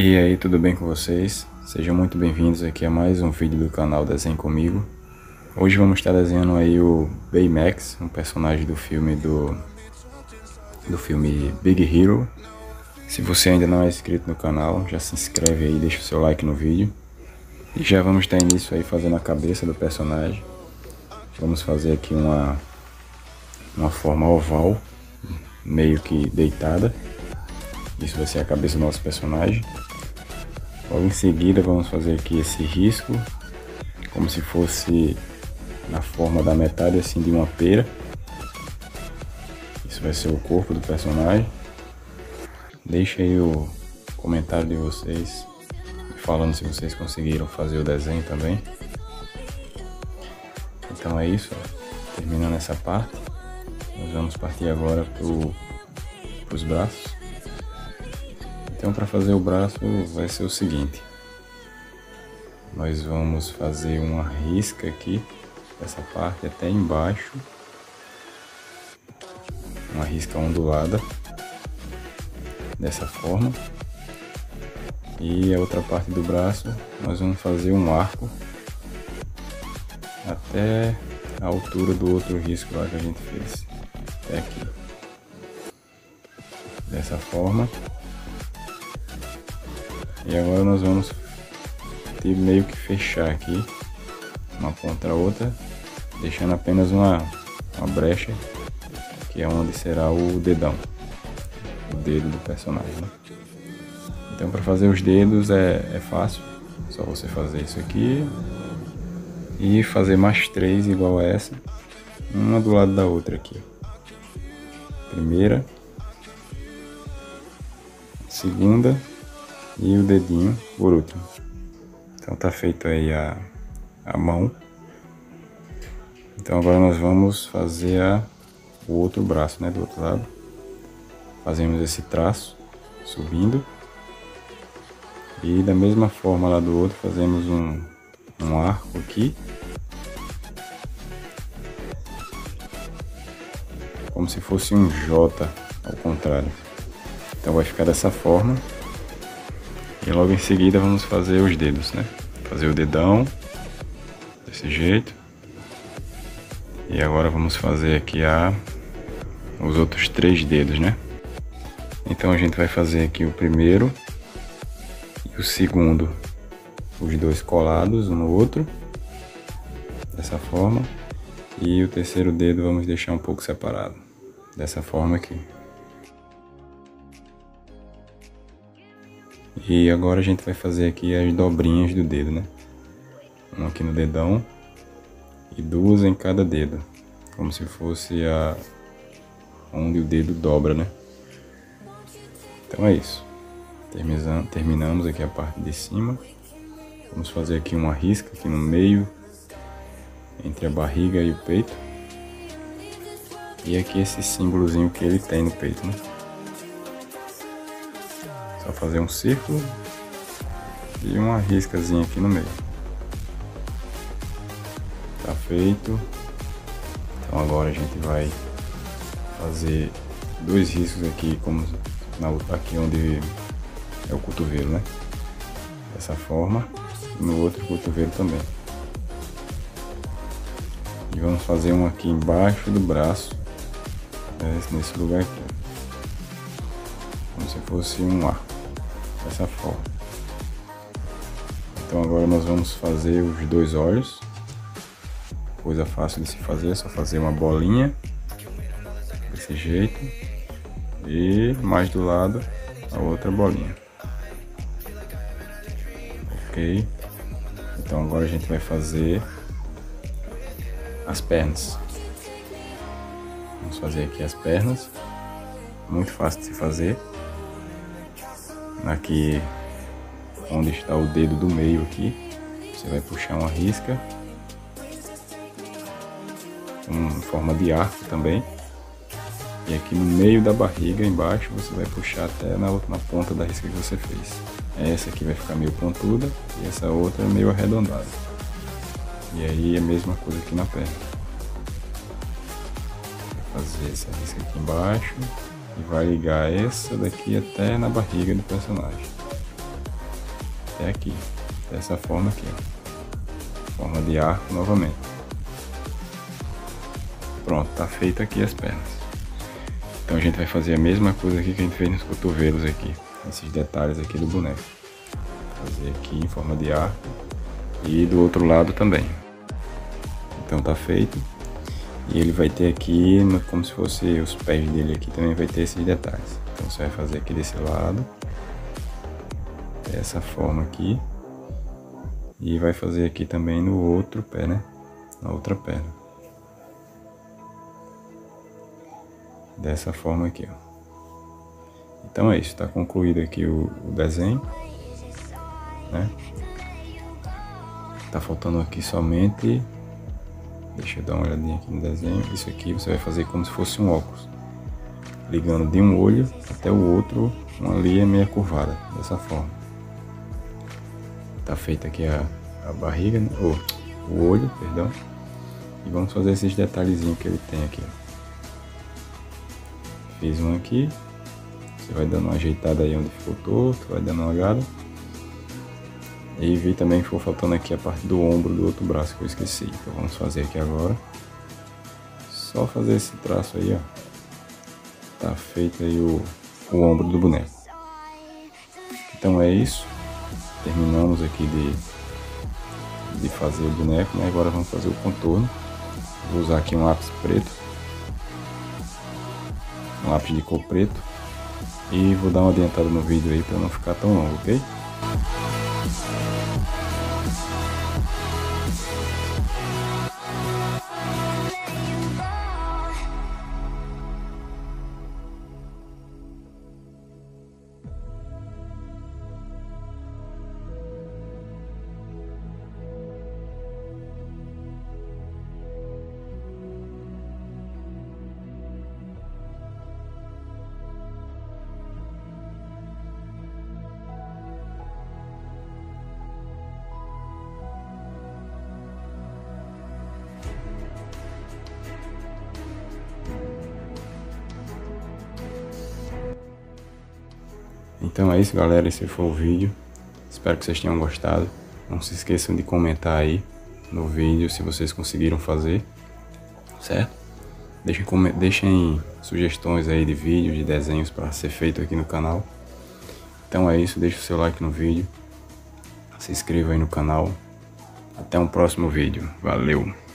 E aí, tudo bem com vocês? Sejam muito bem-vindos aqui a mais um vídeo do canal Desenho Comigo. Hoje vamos estar desenhando aí o Baymax, um personagem do filme do, do filme Big Hero. Se você ainda não é inscrito no canal, já se inscreve aí, deixa o seu like no vídeo. E já vamos estar início aí fazendo a cabeça do personagem. Vamos fazer aqui uma, uma forma oval, meio que deitada. Isso vai ser a cabeça do nosso personagem. Logo em seguida vamos fazer aqui esse risco, como se fosse na forma da metade assim de uma pera. Isso vai ser o corpo do personagem. Deixa aí o comentário de vocês falando se vocês conseguiram fazer o desenho também. Então é isso, terminando essa parte, nós vamos partir agora para os braços. Então para fazer o braço vai ser o seguinte. Nós vamos fazer uma risca aqui, essa parte até embaixo. Uma risca ondulada. Dessa forma. E a outra parte do braço nós vamos fazer um arco até a altura do outro risco lá que a gente fez. Até aqui. Dessa forma. E agora nós vamos ter meio que fechar aqui uma ponta a outra, deixando apenas uma, uma brecha, que é onde será o dedão, o dedo do personagem. Né? Então para fazer os dedos é, é fácil, só você fazer isso aqui e fazer mais três igual a essa, uma do lado da outra aqui. Primeira, segunda e o dedinho por último. Então tá feito aí a, a mão. Então agora nós vamos fazer a, o outro braço, né, do outro lado. Fazemos esse traço subindo. E da mesma forma lá do outro fazemos um, um arco aqui. Como se fosse um J ao contrário. Então vai ficar dessa forma. E logo em seguida vamos fazer os dedos, né? Fazer o dedão, desse jeito. E agora vamos fazer aqui a, os outros três dedos, né? Então a gente vai fazer aqui o primeiro e o segundo, os dois colados um no outro, dessa forma. E o terceiro dedo vamos deixar um pouco separado, dessa forma aqui. E agora a gente vai fazer aqui as dobrinhas do dedo, né? Um aqui no dedão e duas em cada dedo, como se fosse a onde o dedo dobra, né? Então é isso. Terminamos aqui a parte de cima. Vamos fazer aqui uma risca aqui no meio, entre a barriga e o peito. E aqui esse símbolozinho que ele tem no peito, né? Só fazer um círculo e uma riscazinha aqui no meio. Tá feito. Então agora a gente vai fazer dois riscos aqui, como na, aqui onde é o cotovelo, né? Dessa forma. No outro cotovelo também. E vamos fazer um aqui embaixo do braço. Né? Nesse lugar aqui. Como se fosse um arco dessa forma. Então agora nós vamos fazer os dois olhos. Coisa fácil de se fazer, é só fazer uma bolinha desse jeito e mais do lado a outra bolinha. Ok. Então agora a gente vai fazer as pernas. Vamos fazer aqui as pernas. Muito fácil de se fazer aqui onde está o dedo do meio aqui, você vai puxar uma risca em forma de arco também. E aqui no meio da barriga, embaixo, você vai puxar até na, na ponta da risca que você fez. Essa aqui vai ficar meio pontuda e essa outra meio arredondada. E aí a mesma coisa aqui na perna. Vou fazer essa risca aqui embaixo e vai ligar essa daqui até na barriga do personagem. até aqui, dessa forma aqui, ó. forma de arco novamente. Pronto, tá feito aqui as pernas. Então a gente vai fazer a mesma coisa aqui que a gente fez nos cotovelos aqui, esses detalhes aqui do boneco. Fazer aqui em forma de arco e do outro lado também. Então tá feito. E ele vai ter aqui, como se fosse os pés dele aqui, também vai ter esses detalhes. Então você vai fazer aqui desse lado, dessa forma aqui. E vai fazer aqui também no outro pé, né? Na outra perna. Dessa forma aqui, ó. Então é isso, está concluído aqui o, o desenho, né? Tá faltando aqui somente Deixa eu dar uma olhadinha aqui no desenho. Isso aqui você vai fazer como se fosse um óculos. Ligando de um olho até o outro, uma linha meia curvada, dessa forma. Tá feita aqui a, a barriga, ou o olho, perdão. E vamos fazer esses detalhezinhos que ele tem aqui. Fiz um aqui. Você vai dando uma ajeitada aí onde ficou torto, vai dando uma olhada. E vi também que ficou faltando aqui a parte do ombro do outro braço que eu esqueci. Então vamos fazer aqui agora. Só fazer esse traço aí, ó. Tá feito aí o, o ombro do boneco. Então é isso. Terminamos aqui de, de fazer o boneco, né? Agora vamos fazer o contorno. Vou usar aqui um lápis preto. Um lápis de cor preto. E vou dar uma adiantada no vídeo aí para não ficar tão longo, ok? Então é isso, galera. Esse foi o vídeo. Espero que vocês tenham gostado. Não se esqueçam de comentar aí no vídeo se vocês conseguiram fazer, certo? Deixem, deixem sugestões aí de vídeos, de desenhos para ser feito aqui no canal. Então é isso, deixe o seu like no vídeo, se inscreva aí no canal. Até um próximo vídeo. Valeu!